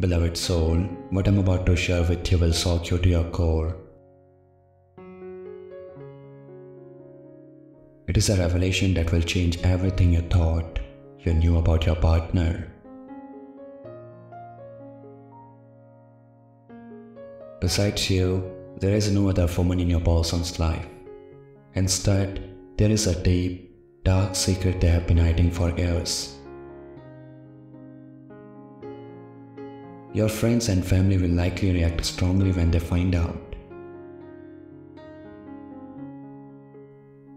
Beloved soul, what I'm about to share with you will shock you to your core. It is a revelation that will change everything you thought you knew about your partner. Besides you, there is no other woman in your person's life. Instead, there is a deep, dark secret they have been hiding for years. Your friends and family will likely react strongly when they find out.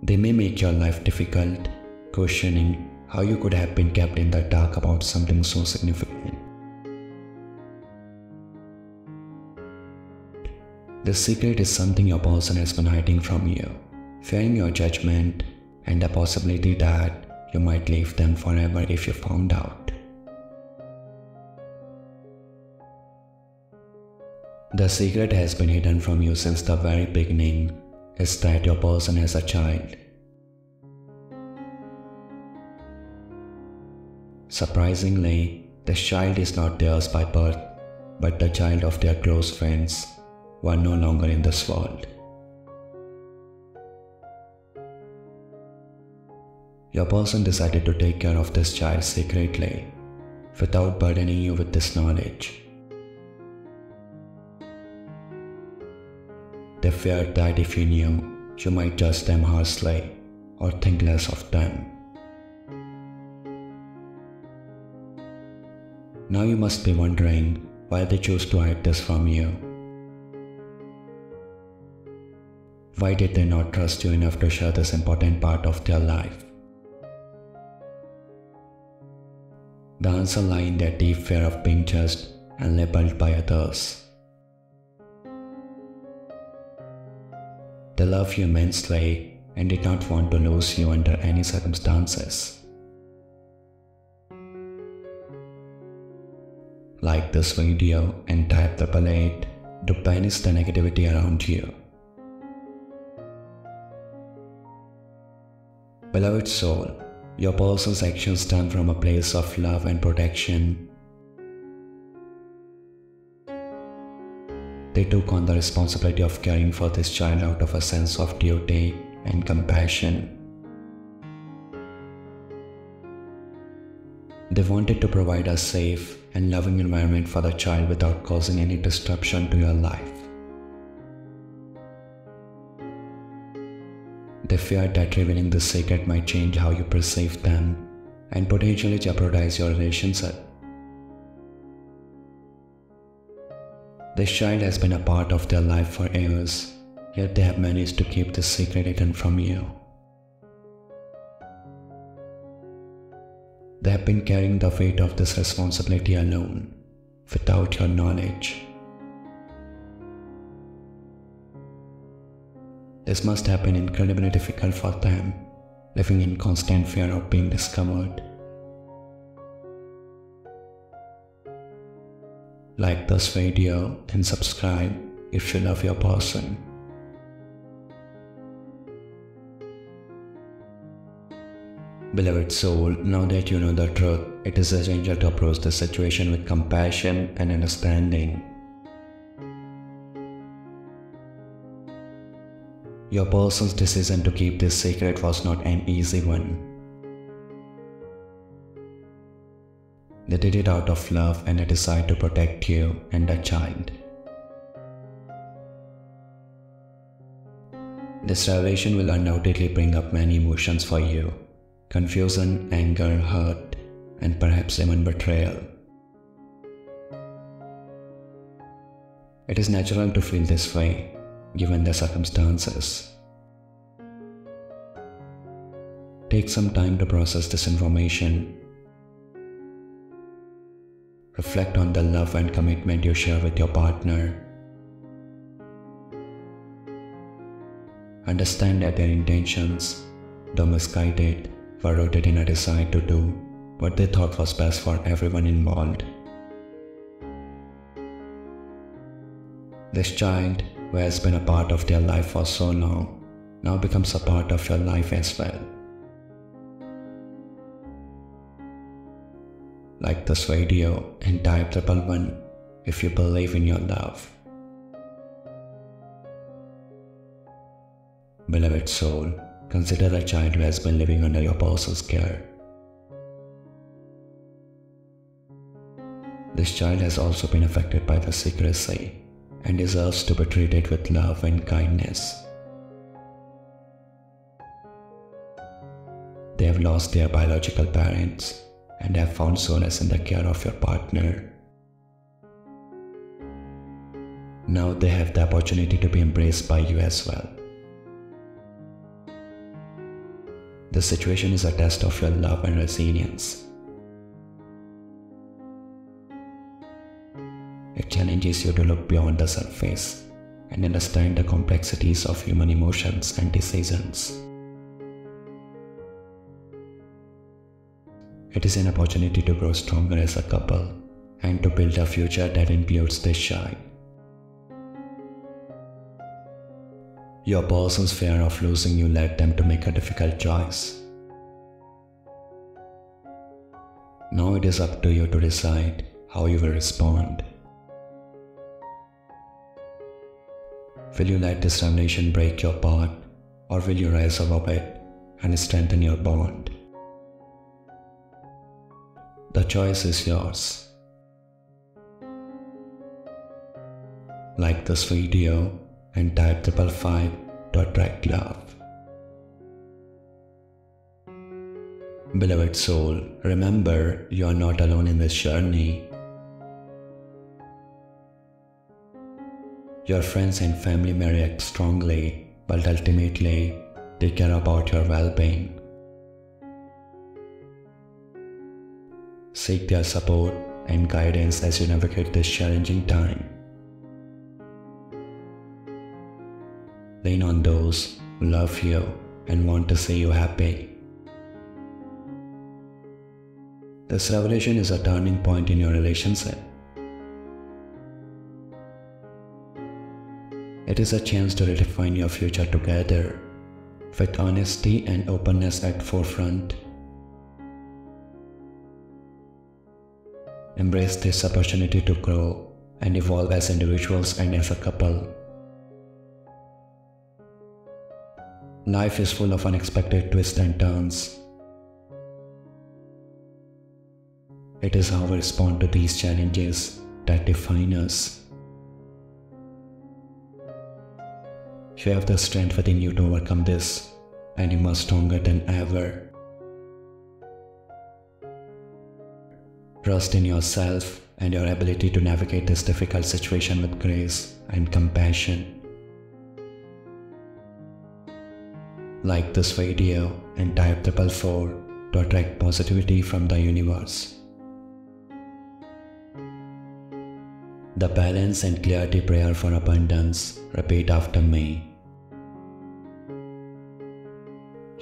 They may make your life difficult, questioning how you could have been kept in the dark about something so significant. The secret is something your person has been hiding from you, fearing your judgment and the possibility that you might leave them forever if you found out. The secret has been hidden from you since the very beginning is that your person has a child. Surprisingly, the child is not theirs by birth, but the child of their close friends who are no longer in this world. Your person decided to take care of this child secretly without burdening you with this knowledge. They feared that if you knew, you might judge them harshly or think less of them. Now you must be wondering why they chose to hide this from you. Why did they not trust you enough to share this important part of their life? The answer lies in their deep fear of being judged and labeled by others. They love you immensely and did not want to lose you under any circumstances. Like this video and type triple eight to banish the negativity around you. Beloved soul, your person's actions stem from a place of love and protection. They took on the responsibility of caring for this child out of a sense of duty and compassion. They wanted to provide a safe and loving environment for the child without causing any disruption to your life. They feared that revealing the secret might change how you perceive them and potentially jeopardize your relationship. This child has been a part of their life for years, yet they have managed to keep this secret hidden from you. They have been carrying the weight of this responsibility alone, without your knowledge. This must have been incredibly difficult for them, living in constant fear of being discovered. Like this video and subscribe if you love your person. Beloved soul, now that you know the truth, it is essential to approach the situation with compassion and understanding. Your person's decision to keep this secret was not an easy one. They did it out of love and a desire to protect you and the child. This revelation will undoubtedly bring up many emotions for you confusion, anger, hurt, and perhaps even betrayal. It is natural to feel this way, given the circumstances. Take some time to process this information. Reflect on the love and commitment you share with your partner. Understand that their intentions, though misguided, were rooted in a desire to do what they thought was best for everyone involved. This child, who has been a part of their life for so long, now becomes a part of your life as well. Like this video and type triple one if you believe in your love. Beloved soul, consider a child who has been living under your parent's care. This child has also been affected by the secrecy and deserves to be treated with love and kindness. They have lost their biological parents and have found solace in the care of your partner. Now they have the opportunity to be embraced by you as well. The situation is a test of your love and resilience. It challenges you to look beyond the surface and understand the complexities of human emotions and decisions. It is an opportunity to grow stronger as a couple and to build a future that includes this child. Your person's fear of losing you led them to make a difficult choice. Now it is up to you to decide how you will respond. Will you let this revelation break your bond, or will you rise above it and strengthen your bond? The choice is yours. Like this video and type triple five to attract love. Beloved soul, remember you are not alone in this journey. Your friends and family may react strongly, but ultimately, they care about your well being. Seek their support and guidance as you navigate this challenging time. Lean on those who love you and want to see you happy. This revelation is a turning point in your relationship. It is a chance to redefine your future together with honesty and openness at forefront. Embrace this opportunity to grow and evolve as individuals and as a couple. Life is full of unexpected twists and turns. It is how we respond to these challenges that define us. You have the strength within you to overcome this, and you are stronger than ever. Trust in yourself and your ability to navigate this difficult situation with grace and compassion. Like this video and type triple four to attract positivity from the universe. The balance and clarity prayer for abundance. Repeat after me.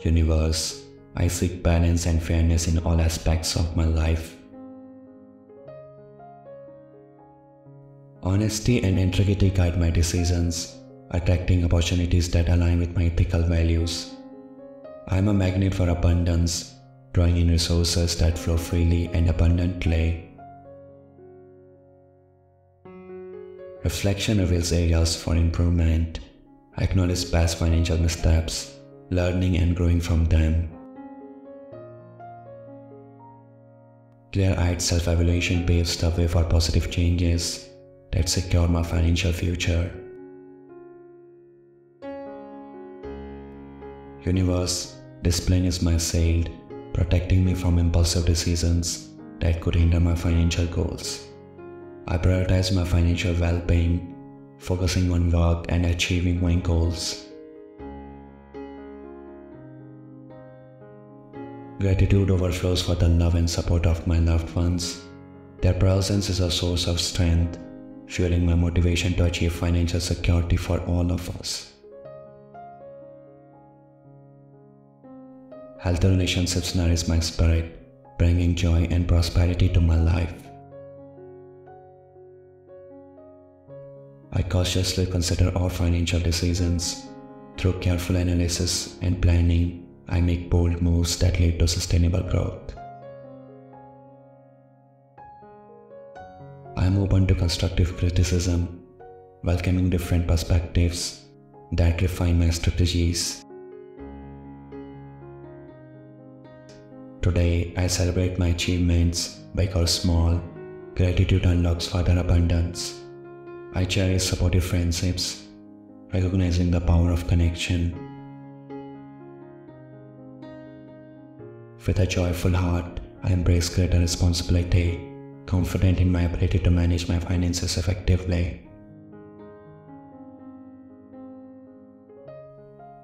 Universe, I seek balance and fairness in all aspects of my life. Honesty and integrity guide my decisions, attracting opportunities that align with my ethical values. I am a magnet for abundance, drawing in resources that flow freely and abundantly. Reflection reveals areas for improvement. I acknowledge past financial missteps, learning and growing from them. Clear-eyed self-evaluation paves the way for positive changes that secure my financial future. Universe, discipline is my shield, protecting me from impulsive decisions that could hinder my financial goals. I prioritize my financial well being, focusing on work and achieving my goals. Gratitude overflows for the love and support of my loved ones. Their presence is a source of strength, fueling my motivation to achieve financial security for all of us. Healthy relationships nourish my spirit, bringing joy and prosperity to my life. I cautiously consider all financial decisions. Through careful analysis and planning, I make bold moves that lead to sustainable growth. I am open to constructive criticism, welcoming different perspectives that refine my strategies. Today, I celebrate my achievements, big or small. Gratitude unlocks further abundance. I cherish supportive friendships, recognizing the power of connection. With a joyful heart, I embrace greater responsibility, confident in my ability to manage my finances effectively.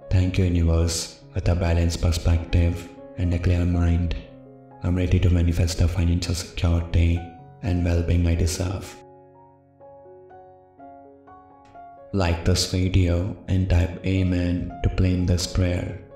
Thank you, universe. With a balanced perspective and a clear mind, I'm ready to manifest the financial security and well being I deserve. Like this video and type Amen to claim this prayer.